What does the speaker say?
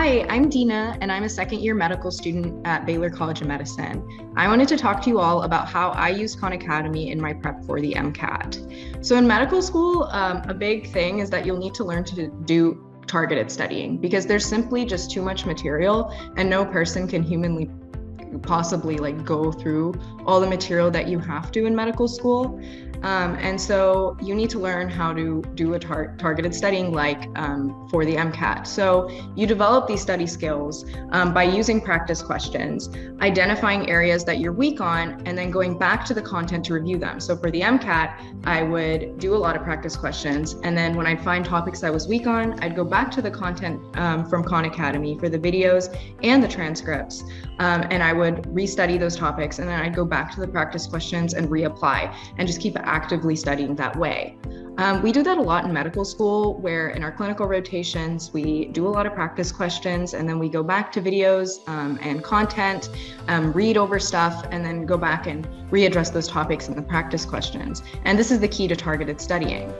I'm Dina, and I'm a second year medical student at Baylor College of Medicine. I wanted to talk to you all about how I use Khan Academy in my prep for the MCAT. So, in medical school, um, a big thing is that you'll need to learn to do targeted studying because there's simply just too much material, and no person can humanly possibly like go through all the material that you have to in medical school. Um, and so you need to learn how to do a tar- targeted studying like um, for the MCAT. So you develop these study skills um, by using practice questions, identifying areas that you're weak on, and then going back to the content to review them. So for the MCAT, I would do a lot of practice questions. And then when I'd find topics I was weak on, I'd go back to the content um, from Khan Academy for the videos and the transcripts. Um, and I would restudy those topics. And then I'd go back to the practice questions and reapply and just keep actively studying that way. Um, we do that a lot in medical school, where in our clinical rotations, we do a lot of practice questions and then we go back to videos um, and content, um, read over stuff, and then go back and readdress those topics in the practice questions. And this is the key to targeted studying.